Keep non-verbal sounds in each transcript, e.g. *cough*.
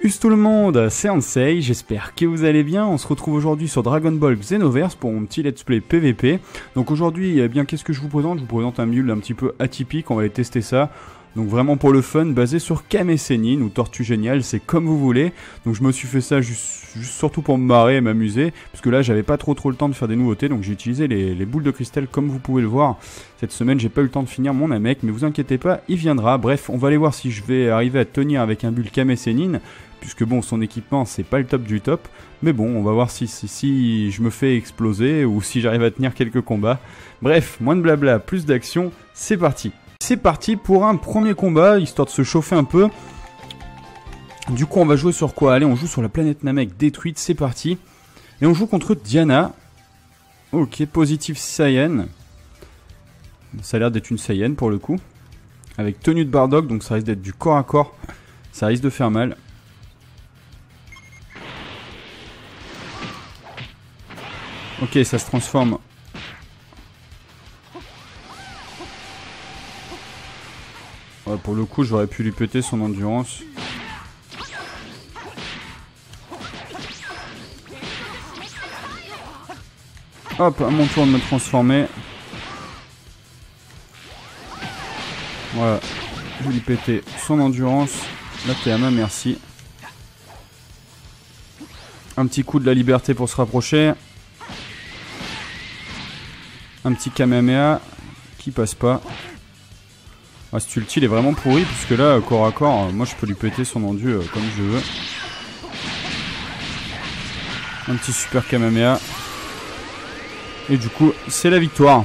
Salut tout le monde, c'est Ansei, j'espère que vous allez bien. On se retrouve aujourd'hui sur Dragon Ball Xenoverse pour mon petit let's play PVP. Donc aujourd'hui, eh bien qu'est-ce que je vous présente? Je vous présente un build un petit peu atypique, on va aller tester ça. Donc vraiment pour le fun, basé sur Kame Sennin ou Tortue Géniale, c'est comme vous voulez. Donc je me suis fait ça juste, surtout pour me marrer et m'amuser, parce que là j'avais pas trop trop le temps de faire des nouveautés, donc j'ai utilisé les, boules de cristal comme vous pouvez le voir. Cette semaine j'ai pas eu le temps de finir mon Namek, mais vous inquiétez pas, il viendra. Bref, on va aller voir si je vais arriver à tenir avec un build Kame Sennin, puisque bon son équipement c'est pas le top du top. Mais bon, on va voir si, je me fais exploser ou si j'arrive à tenir quelques combats. Bref, moins de blabla, plus d'action, c'est parti c'est parti pour un premier combat, histoire de se chauffer un peu. Du coup, on va jouer sur quoi? Allez, on joue sur la planète Namek détruite, c'est parti. Et on joue contre Diana. Ok, positif Saiyan. Ça a l'air d'être une Saiyan pour le coup. Avec tenue de Bardock, donc ça risque d'être du corps à corps. Ça risque de faire mal. Ok, ça se transforme pour le coup, j'aurais pu lui péter son endurance. Hop, à mon tour de me transformer. Voilà. Je vais lui péter son endurance. Là, t'es à ma merci. Un petit coup de la liberté pour se rapprocher. Un petit Kamehameha qui passe pas. Ah, cet ulti il est vraiment pourri, puisque là, corps à corps, euh, moi je peux lui péter son endu euh, comme je veux. Un petit super Kamehameha. Et du coup, c'est la victoire.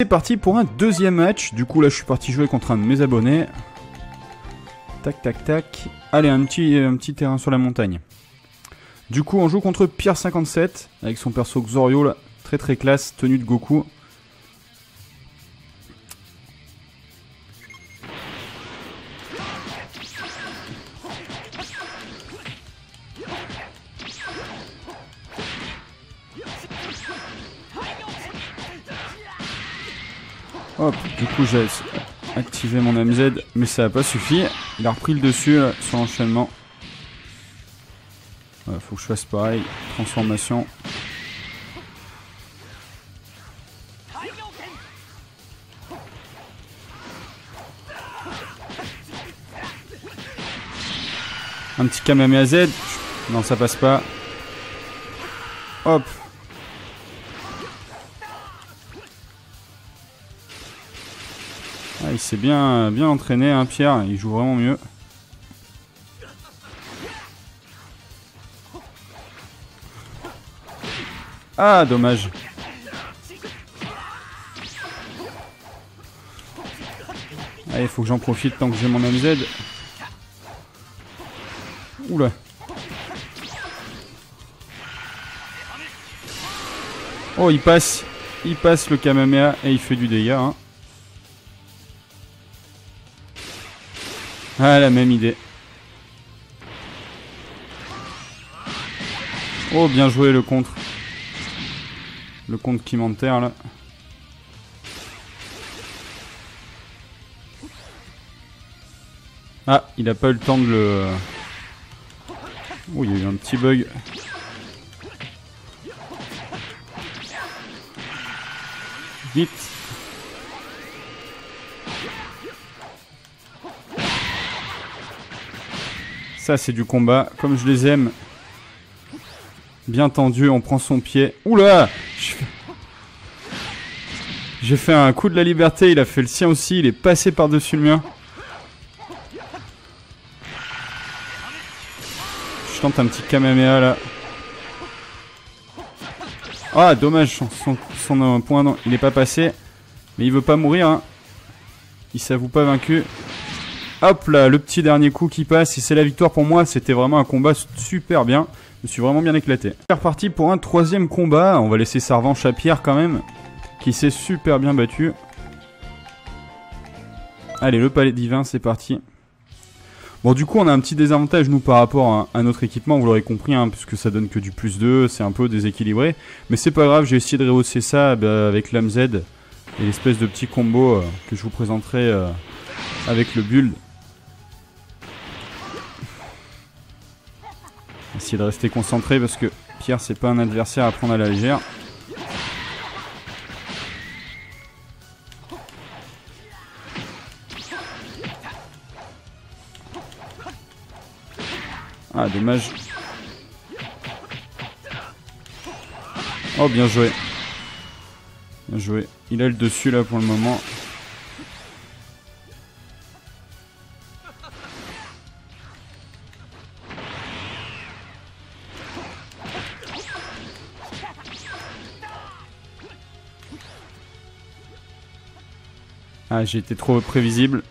C'est parti pour un deuxième match. Du coup, là, je suis parti jouer contre un de mes abonnés. Tac, tac, tac. Allez, un petit, un petit terrain sur la montagne. Du coup, on joue contre Pierre57, avec son perso Xorio. Très très classe, tenue de Goku. J'ai activé mon MZ, mais ça n'a pas suffi. Il a repris le dessus sur l'enchaînement. Faut que je fasse pareil. Transformation. Un petit Kamehameha Z. Non, ça passe pas. Hop, s'est bien, bien entraîné, hein, Pierre. Il joue vraiment mieux. Ah, dommage. Allez, il faut que j'en profite tant que j'ai mon MZ. Oula. Oh, il passe. Il passe le Kamehameha et il fait du dégât. Hein. Ah, la même idée. Oh, bien joué le contre. Le contre qui m'enterre là. Ah, il a pas eu le temps de le... Oh, il y a eu un petit bug. Vite Ça, c'est du combat, comme je les aime. Bien tendu, on prend son pied. Oula J'ai fait un coup de la liberté, il a fait le sien aussi, il est passé par-dessus le mien. Je tente un petit Kamehameha là. Ah, dommage, son, point, il n'est pas passé. Mais il veut pas mourir. Hein. Il s'avoue pas vaincu. Hop là, le petit dernier coup qui passe et c'est la victoire pour moi. C'était vraiment un combat super bien. Je me suis vraiment bien éclaté. C'est reparti pour un troisième combat. On va laisser sa revanche à Pierre quand même, qui s'est super bien battu. Allez, le palais divin, c'est parti. Bon, du coup, on a un petit désavantage, nous, par rapport à, notre équipement, vous l'aurez compris, hein, puisque ça donne que du plus 2, c'est un peu déséquilibré. Mais c'est pas grave, j'ai essayé de rehausser ça bah, avec l'AMZ et l'espèce de petit combo euh, que je vous présenterai euh, avec le build. Essayer de rester concentré parce que Pierre, c'est pas un adversaire à prendre à la légère. Ah, dommage. Oh, bien joué. Bien joué. Il a le dessus là pour le moment. Ah, j'ai été trop prévisible.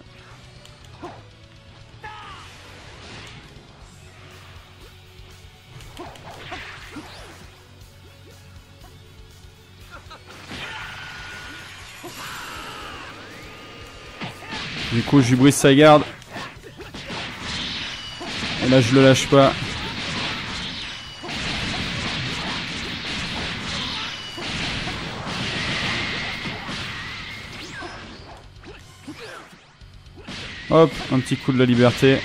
Du coup, je lui brise sa garde. Et là, je le lâche pas. Hop, un petit coup de la liberté.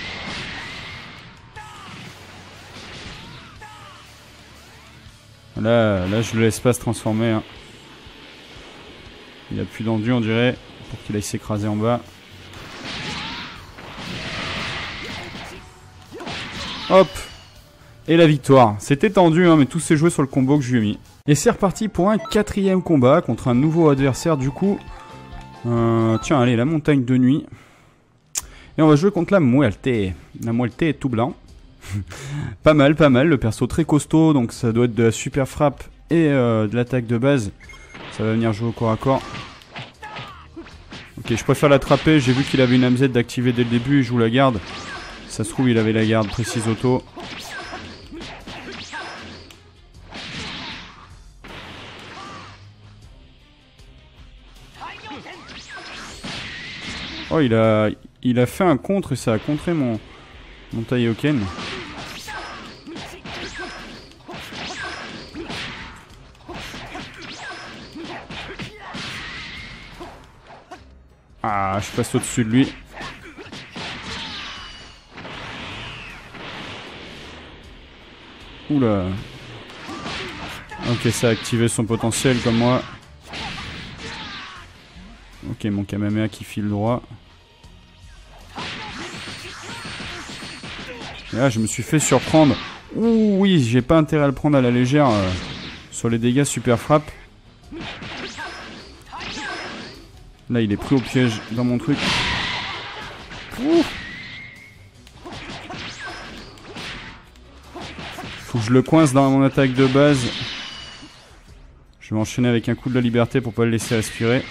Là, là je le laisse pas se transformer. Hein. Il a plus d'endu, on dirait, pour qu'il aille s'écraser en bas. Hop Et la victoire. C'était tendu, hein, mais tout s'est joué sur le combo que je lui ai mis. Et c'est reparti pour un quatrième combat contre un nouveau adversaire du coup. Euh, tiens, allez, la montagne de nuit. Et on va jouer contre la Muerte. La Muerte est tout blanc. *laughs* pas mal, pas mal. Le perso très costaud, donc ça doit être de la super frappe et euh, de l'attaque de base. Ça va venir jouer au corps à corps. Ok, je préfère l'attraper. J'ai vu qu'il avait une MZ d'activer dès le début. Il joue la garde. Ça se trouve, il avait la garde précise auto. Oh, il a, il a fait un contre et ça a contré mon, mon Taioken. Ah, je passe au-dessus de lui. Oula. Ok, ça a activé son potentiel comme moi. Ok, mon Kamehameha qui file droit. Là, je me suis fait surprendre. Ouh, oui, j'ai pas intérêt à le prendre à la légère euh, sur les dégâts super frappe. Là, il est pris au piège dans mon truc. Ouh. Faut que je le coince dans mon attaque de base. Je vais enchaîner avec un coup de la liberté pour pas le laisser respirer.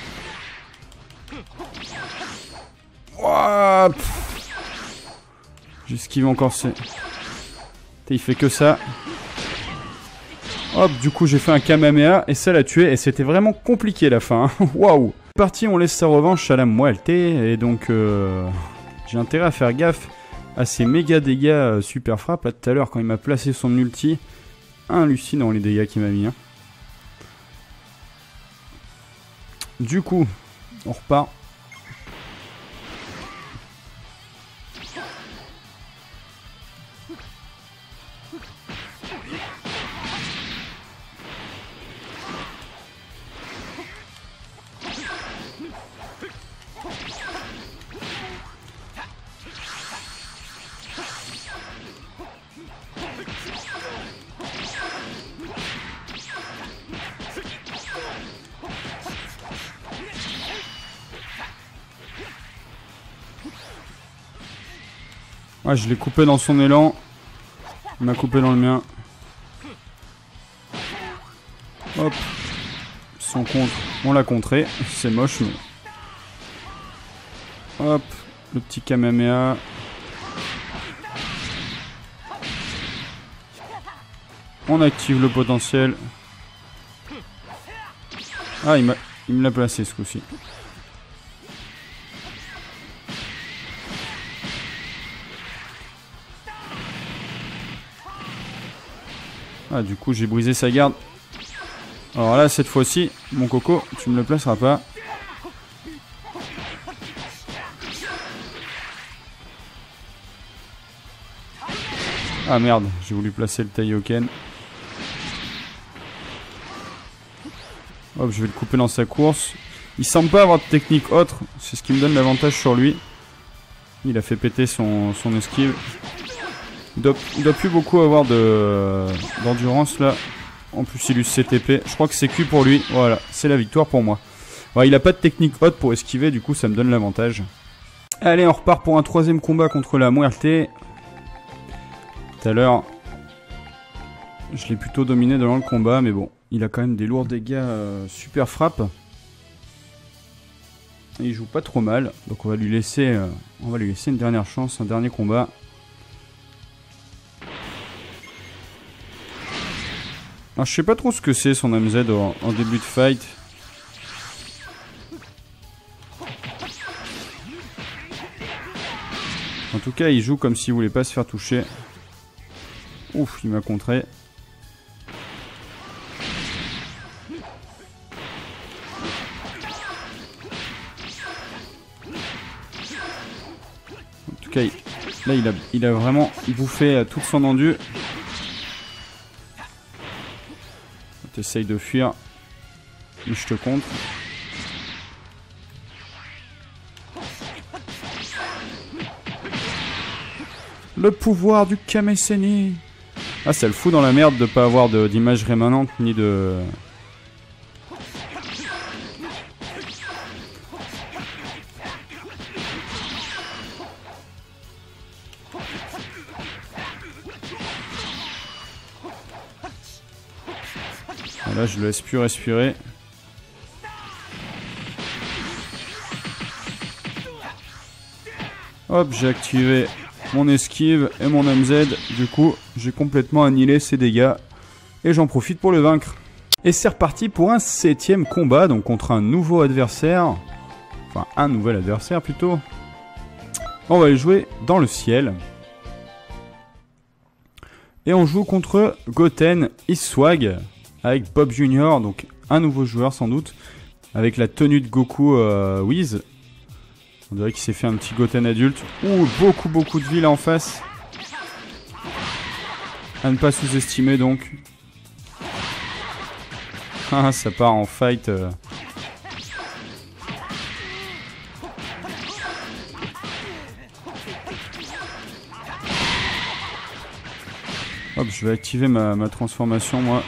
J'esquive encore c'est... Il fait que ça. Hop, du coup j'ai fait un Kamehameha et ça l'a tué et c'était vraiment compliqué la fin. Hein. *laughs* Waouh Parti, on laisse sa revanche à la Muerte et donc euh, j'ai intérêt à faire gaffe à ces méga dégâts euh, super frappe. Là tout à l'heure quand il m'a placé son ulti, hallucinant les dégâts qu'il m'a mis. Hein. Du coup, on repart. Ouais, je l'ai coupé dans son élan. Il m'a coupé dans le mien. Hop. Son contre. On l'a contré. C'est moche, mais... Hop. Le petit Kamehameha. On active le potentiel. Ah, il, il me l'a placé ce coup-ci. Ah, du coup, j'ai brisé sa garde. Alors là, cette fois-ci, mon coco, tu me le placeras pas. Ah merde, j'ai voulu placer le Taioken. Hop, je vais le couper dans sa course. Il semble pas avoir de technique autre, c'est ce qui me donne l'avantage sur lui. Il a fait péter son, son esquive. Il doit, doit plus beaucoup avoir d'endurance là. En plus il use CTP. Je crois que c'est cuit pour lui. Voilà, c'est la victoire pour moi. il a pas de technique haute pour esquiver, du coup ça me donne l'avantage. Allez, on repart pour un troisième combat contre la Muerte. Tout à l'heure, je l'ai plutôt dominé dans le combat, mais bon, il a quand même des lourds dégâts euh, super frappe. il joue pas trop mal, donc on va lui laisser, euh, on va lui laisser une dernière chance, un dernier combat. Alors, je sais pas trop ce que c'est son MZ en, début de fight. En tout cas, il joue comme s'il voulait pas se faire toucher. Ouf, il m'a contré. En tout cas, là, il a, vraiment bouffé toute son endu. T'essayes de fuir. Mais je te contre. Le pouvoir du Kameseni. Ah, ça le fout dans la merde de pas avoir d'image rémanente ni de... Là, je le laisse plus respirer. Hop, j'ai activé mon esquive et mon MZ. Du coup, j'ai complètement annihilé ses dégâts. Et j'en profite pour le vaincre. Et c'est reparti pour un septième combat, donc contre un nouveau adversaire. Enfin, un nouvel adversaire plutôt. On va aller jouer dans le ciel. Et on joue contre Goten Iswag avec Bob Junior, donc un nouveau joueur sans doute, avec la tenue de Goku euh, Wiz. On dirait qu'il s'est fait un petit Goten adulte. Ouh, beaucoup beaucoup de villes en face. À ne pas sous-estimer donc. *laughs* Ah, ça part en fight. Euh. Hop, je vais activer ma transformation moi.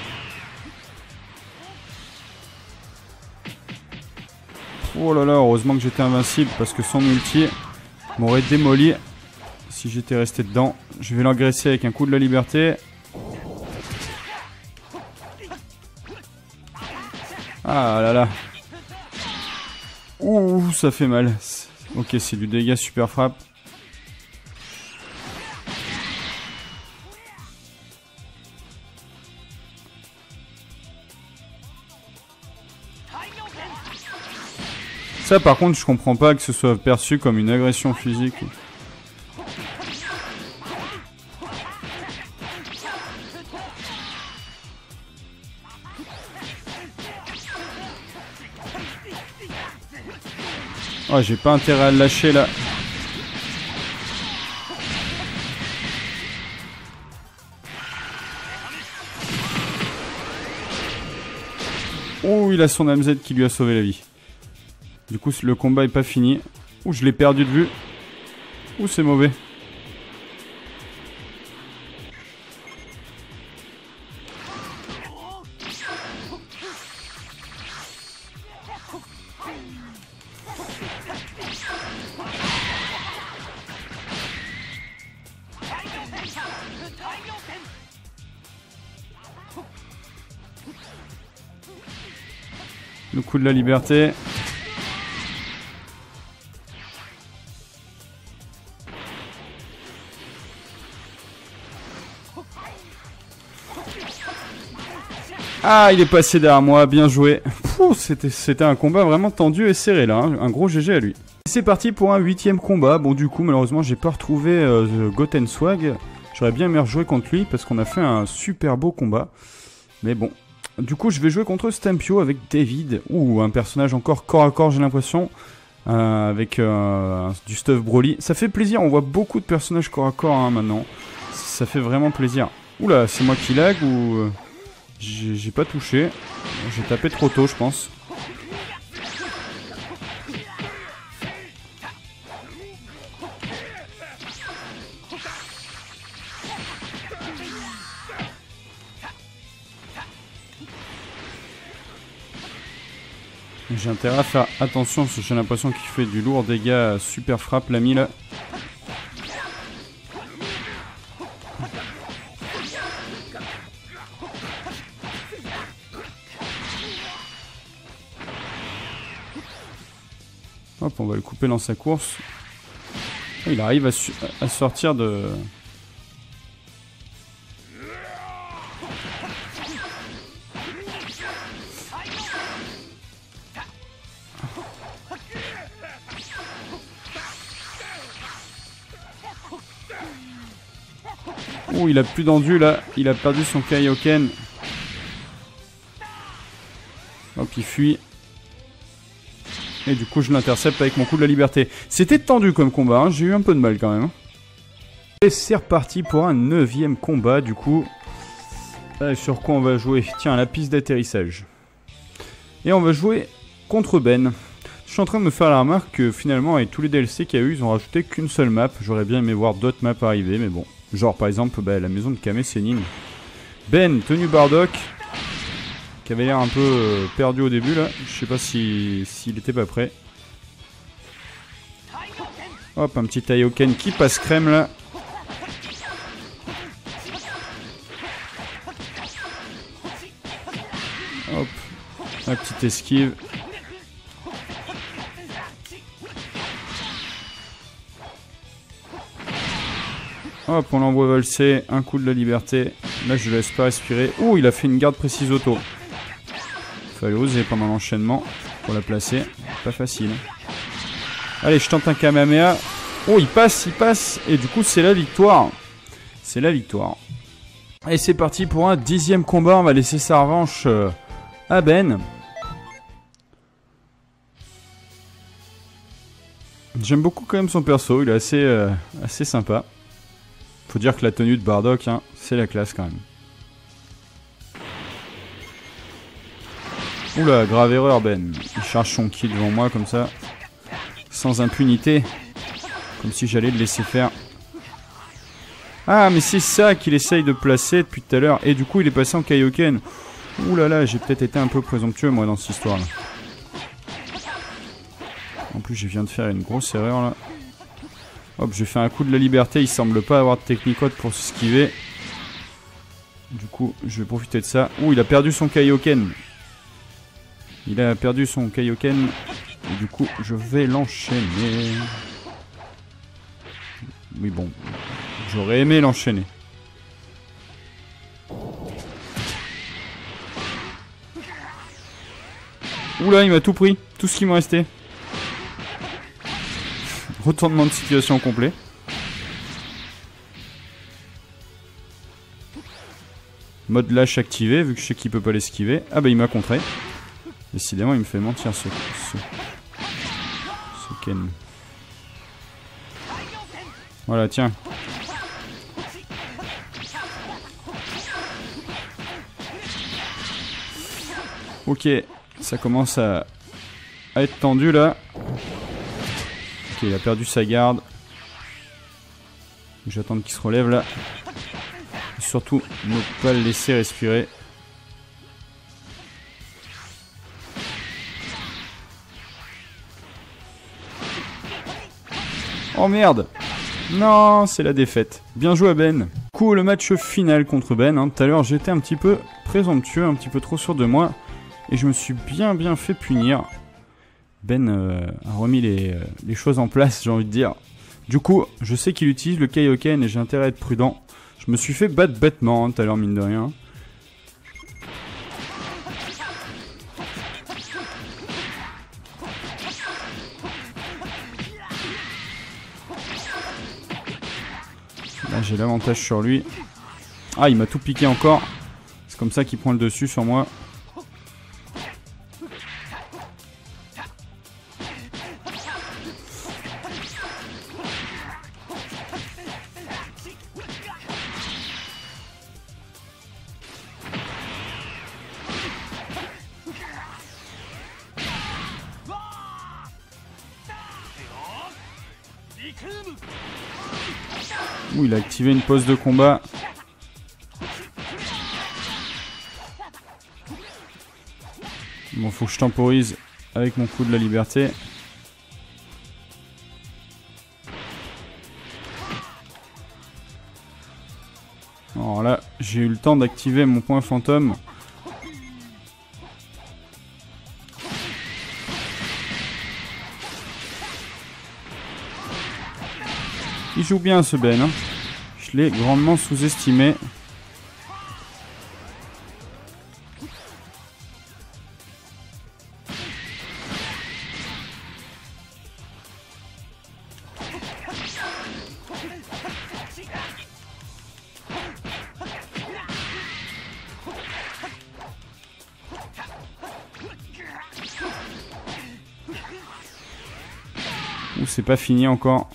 Oh là là, heureusement que j'étais invincible parce que son ulti m'aurait démoli si j'étais resté dedans. Je vais l'engraisser avec un coup de la liberté. Ah là là. Ouh, ça fait mal. Ok, c'est du dégât super frappe. Ça par contre je comprends pas que ce soit perçu comme une agression physique. Oh j'ai pas intérêt à le lâcher là. Oh il a son MZ qui lui a sauvé la vie. Du coup, le combat est pas fini. Ouh, je l'ai perdu de vue. Ouh, c'est mauvais. Le coup de la liberté. Ah, il est passé derrière moi, bien joué. C'était un combat vraiment tendu et serré là, hein. un gros GG à lui. C'est parti pour un huitième combat. Bon, du coup, malheureusement, j'ai pas retrouvé euh, Goten Swag. J'aurais bien aimé rejouer contre lui parce qu'on a fait un super beau combat. Mais bon. Du coup, je vais jouer contre Stampio avec David. Ouh, un personnage encore corps à corps, j'ai l'impression. Euh, avec euh, du stuff Broly. Ça fait plaisir, on voit beaucoup de personnages corps à corps hein, maintenant. ça fait vraiment plaisir. Oula, c'est moi qui lag ou... J'ai pas touché. J'ai tapé trop tôt, je pense. J'ai intérêt à faire attention parce que j'ai l'impression qu'il fait du lourd dégâts super frappe l'ami là. Dans sa course. Il arrive à, à sortir de, Oh, il a plus d'endu là. Il a perdu son Kaioken. Hop, il fuit. Et du coup, je l'intercepte avec mon coup de la liberté. C'était tendu comme combat, hein. j'ai eu un peu de mal quand même. Hein. Et c'est reparti pour un neuvième combat, du coup. sur quoi on va jouer Tiens, la piste d'atterrissage. Et on va jouer contre Ben. Je suis en train de me faire la remarque que finalement, avec tous les DLC qu'il y a eu, ils ont rajouté qu'une seule map. J'aurais bien aimé voir d'autres maps arriver, mais bon. Genre par exemple bah, la maison de Kame Sénine. Ben, tenu Bardock, qui avait l'air un peu euh, perdu au début là. Je sais pas s'il si, était pas prêt. Hop, un petit Taioken qui passe crème là. Hop, la petite esquive. Hop, on l'envoie valser. Un coup de la liberté. Là, je laisse pas respirer. Ouh, il a fait une garde précise auto. Fallait oser pendant l'enchaînement pour la placer. Pas facile. Allez, je tente un Kamehameha. Oh, il passe, il passe. Et du coup, c'est la victoire. C'est la victoire. Et c'est parti pour un dixième combat. On va laisser sa revanche euh, à Ben. J'aime beaucoup quand même son perso. Il est assez, euh, assez sympa. Faut dire que la tenue de Bardock, hein, c'est la classe quand même. Oula, grave erreur Ben. Il charge son kill devant moi comme ça. Sans impunité. Comme si j'allais le laisser faire. Ah, mais c'est ça qu'il essaye de placer depuis tout à l'heure. Et du coup, il est passé en Kaioken. Ouh là là, j'ai peut-être été un peu présomptueux moi dans cette histoire là. En plus, je viens de faire une grosse erreur là. Hop, j'ai fait un coup de la liberté. Il semble pas avoir de technicote pour s'esquiver. Du coup, je vais profiter de ça. Ouh, il a perdu son Kaioken. Il a perdu son Kaioken. Et du coup, je vais l'enchaîner. Oui, bon. J'aurais aimé l'enchaîner. Oula, il m'a tout pris. Tout ce qui me restait. Retournement de situation complet. Mode lâche activé, vu que je sais qu'il peut pas l'esquiver. Ah bah il m'a contré. Décidément, il me fait mentir ce, ce, ce Ken. Voilà, tiens. Ok, ça commence à, à être tendu là. Ok, il a perdu sa garde. J'attends qu'il se relève là. surtout, ne pas le laisser respirer. Oh merde Non, c'est la défaite. Bien joué Ben. Du coup, le match final contre Ben. Hein. Tout à l'heure, j'étais un petit peu présomptueux, un petit peu trop sûr de moi. Et je me suis bien bien fait punir. Ben euh, a remis euh, les, choses en place, j'ai envie de dire. Du coup, je sais qu'il utilise le Kaioken et j'ai intérêt à être prudent. Je me suis fait battre bêtement hein, tout à l'heure, mine de rien. Là, j'ai l'avantage sur lui. Ah, il m'a tout piqué encore. C'est comme ça qu'il prend le dessus sur moi. Ouh, il a activé une pause de combat. Bon, faut que je temporise avec mon coup de la liberté. Alors là, j'ai eu le temps d'activer mon point fantôme. Il joue bien ce Ben. Hein. Je l'ai grandement sous-estimé. Ou c'est pas fini encore.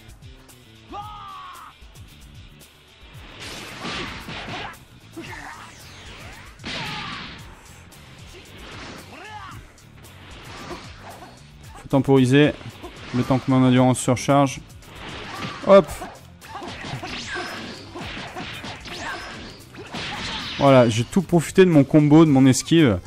Temporiser le temps que mon endurance surcharge. Hop Voilà, j'ai tout profité de mon combo, de mon esquive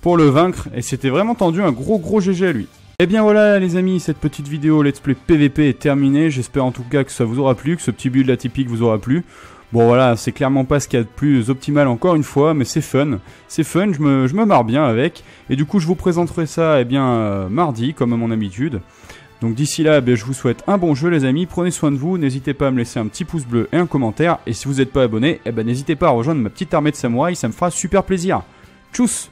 pour le vaincre et c'était vraiment tendu, un gros gros GG à lui. Et eh bien voilà les amis, cette petite vidéo Let's Play PVP est terminée. J'espère en tout cas que ça vous aura plu, que ce petit build atypique vous aura plu. Bon voilà, c'est clairement pas ce qu'il y a de plus optimal encore une fois, mais c'est fun. C'est fun, je me, marre bien avec. Et du coup je vous présenterai ça eh bien euh, mardi, comme à mon habitude. Donc d'ici là, eh je vous souhaite un bon jeu les amis, prenez soin de vous, n'hésitez pas à me laisser un petit pouce bleu et un commentaire. Et si vous n'êtes pas abonné, eh ben n'hésitez pas à rejoindre ma petite armée de samouraïs, ça me fera super plaisir. Tchuss